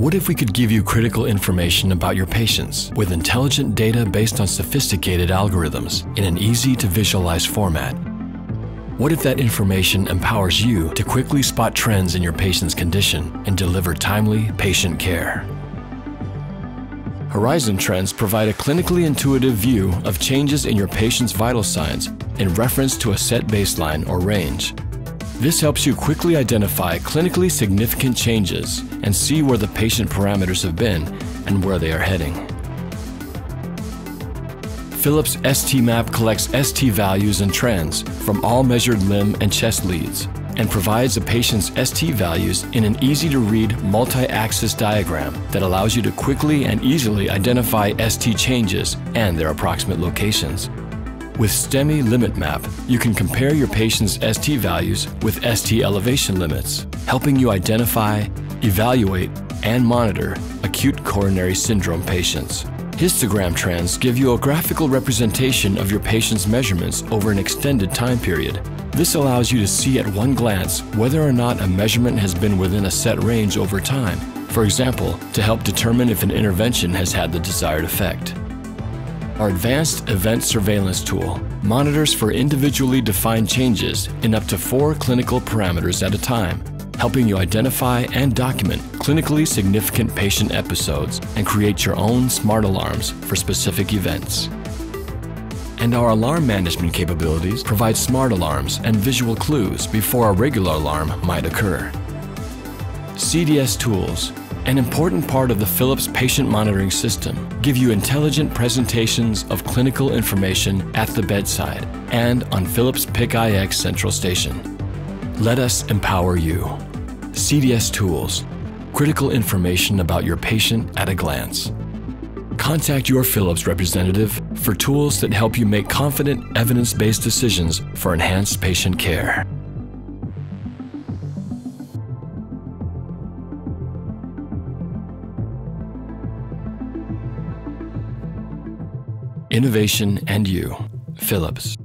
What if we could give you critical information about your patients with intelligent data based on sophisticated algorithms in an easy to visualize format? What if that information empowers you to quickly spot trends in your patient's condition and deliver timely patient care? Horizon Trends provide a clinically intuitive view of changes in your patient's vital signs in reference to a set baseline or range. This helps you quickly identify clinically significant changes and see where the patient parameters have been and where they are heading. Philips ST Map collects ST values and trends from all measured limb and chest leads and provides a patient's ST values in an easy-to-read multi-axis diagram that allows you to quickly and easily identify ST changes and their approximate locations. With STEMI Limit Map, you can compare your patient's ST values with ST elevation limits, helping you identify, evaluate, and monitor acute coronary syndrome patients. Histogram trends give you a graphical representation of your patient's measurements over an extended time period. This allows you to see at one glance whether or not a measurement has been within a set range over time, for example, to help determine if an intervention has had the desired effect. Our advanced event surveillance tool monitors for individually defined changes in up to four clinical parameters at a time, helping you identify and document clinically significant patient episodes and create your own smart alarms for specific events. And our alarm management capabilities provide smart alarms and visual clues before a regular alarm might occur. CDS tools, an important part of the Philips patient monitoring system, give you intelligent presentations of clinical information at the bedside and on Philips PIC iX Central Station. Let us empower you. CDS Tools, critical information about your patient at a glance. Contact your Philips representative for tools that help you make confident, evidence-based decisions for enhanced patient care. Innovation and you, Philips.